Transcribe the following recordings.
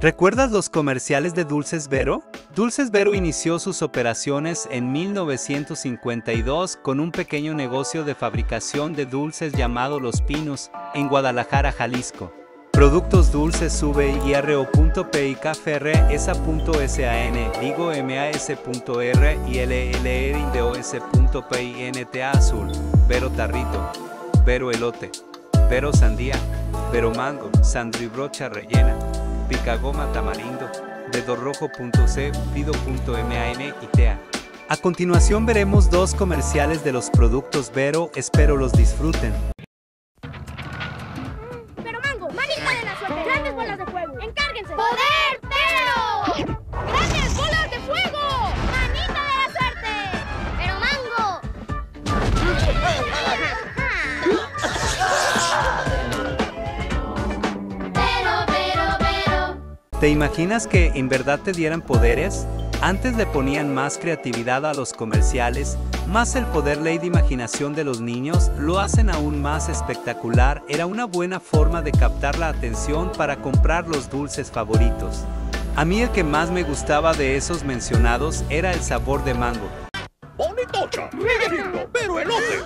¿Recuerdas los comerciales de Dulces Vero? Dulces Vero inició sus operaciones en 1952 con un pequeño negocio de fabricación de dulces llamado Los Pinos, en Guadalajara, Jalisco. Productos dulces sube esa.san, digo mas.r y llrindeos.pinta azul, Vero tarrito, Vero elote, Vero sandía, Vero mango, sandribrocha rellena. Picagoma Tamarindo, Dedorrojo.c, Pido.man y TEA. A continuación veremos dos comerciales de los productos Vero, espero los disfruten. ¿Te imaginas que en verdad te dieran poderes? Antes le ponían más creatividad a los comerciales, más el poder ley de imaginación de los niños, lo hacen aún más espectacular, era una buena forma de captar la atención para comprar los dulces favoritos. A mí el que más me gustaba de esos mencionados era el sabor de mango. Pero elote,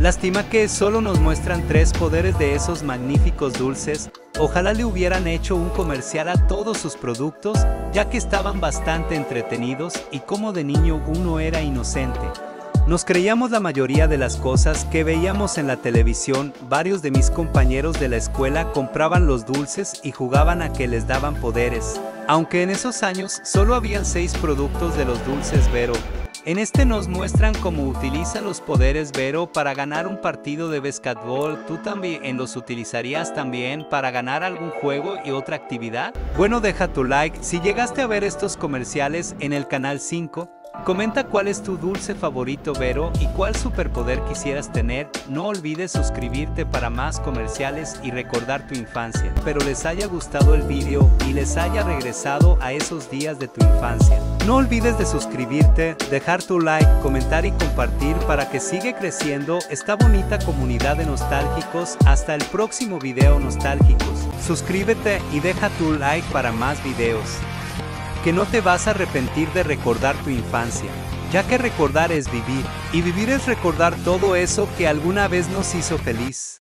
Lástima que solo nos muestran tres poderes de esos magníficos dulces. Ojalá le hubieran hecho un comercial a todos sus productos, ya que estaban bastante entretenidos y como de niño uno era inocente. Nos creíamos la mayoría de las cosas que veíamos en la televisión, varios de mis compañeros de la escuela compraban los dulces y jugaban a que les daban poderes. Aunque en esos años solo habían seis productos de los dulces Vero, en este nos muestran cómo utiliza los poderes Vero para ganar un partido de basquetbol. ¿Tú también los utilizarías también para ganar algún juego y otra actividad? Bueno, deja tu like. Si llegaste a ver estos comerciales en el canal 5, Comenta cuál es tu dulce favorito Vero y cuál superpoder quisieras tener. No olvides suscribirte para más comerciales y recordar tu infancia. Pero les haya gustado el vídeo y les haya regresado a esos días de tu infancia. No olvides de suscribirte, dejar tu like, comentar y compartir para que siga creciendo esta bonita comunidad de nostálgicos. Hasta el próximo video nostálgicos. Suscríbete y deja tu like para más videos que no te vas a arrepentir de recordar tu infancia, ya que recordar es vivir, y vivir es recordar todo eso que alguna vez nos hizo feliz.